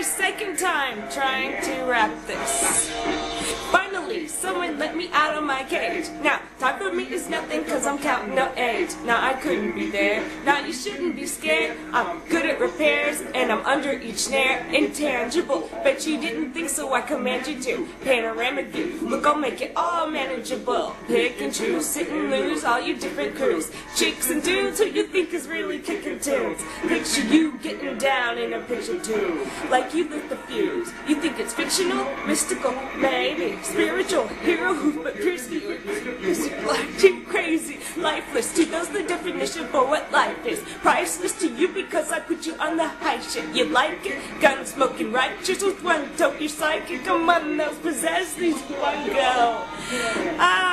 my second time trying to rap this. Finally, someone let me out of my cage. Now, time for me is nothing cause I'm counting up age. Now, I couldn't be there. Now, you shouldn't be scared. I'm good at repairs and I'm under each snare. Intangible. Bet you didn't think so, I command you to. Panoramic view. Look, I'll make it all manageable. Pick and choose, sit and lose all your different crews. Chicks and dudes who you think is really kicking tunes. Picture you getting down in a picture too. Like you lit the fuse. You think it's fictional, mystical, maybe spiritual hero who to you too crazy, lifeless. To those the definition for what life is. Priceless to you because I put you on the high shit. You like it? Gun smoking righteous with one dope. You're psychic. Come on, those possess these one go. Ah,